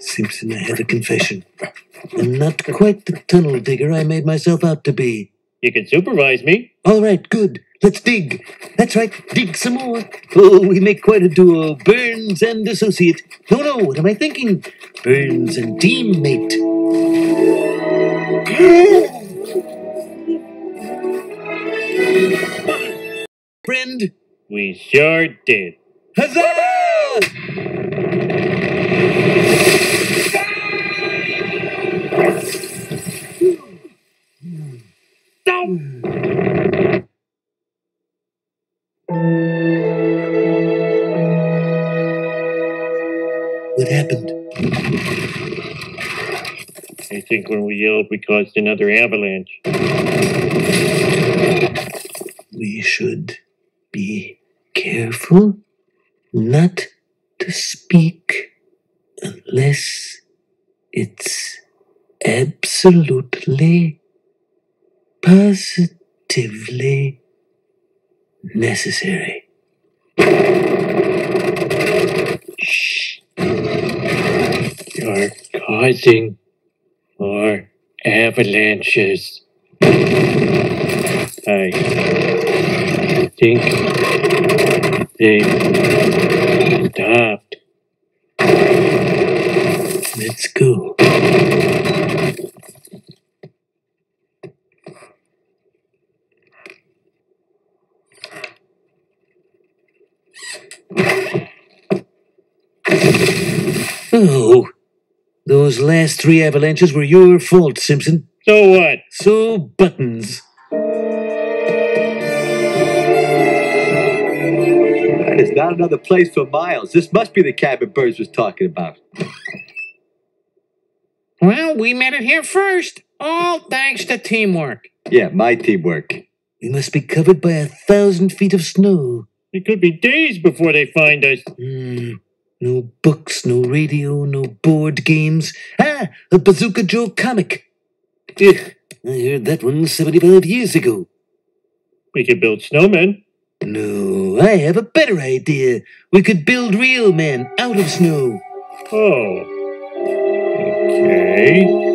Simpson, I have a confession. I'm not quite the tunnel digger I made myself out to be. You can supervise me. All right, good. Let's dig. That's right, dig some more. Oh, we make quite a duo. Burns and associate. No, no, what am I thinking? Burns and teammate. Friend, We sure did. huzzah! What happened? I think when we yelled, we caused another avalanche. We should be careful not to speak unless it's absolutely, positively necessary. Shh. You're causing more avalanches. I think they stopped. Let's go. Oh, those last three avalanches were your fault, Simpson. So what? So, buttons. That is not another place for miles. This must be the cabin Burns was talking about. Well, we made it here first. All thanks to teamwork. Yeah, my teamwork. We must be covered by a thousand feet of snow. It could be days before they find us. Hmm. No books, no radio, no board games. Ah, a Bazooka Joe comic. Ugh, I heard that one 75 years ago. We could build snowmen. I have a better idea. We could build real men out of snow. Oh. Okay.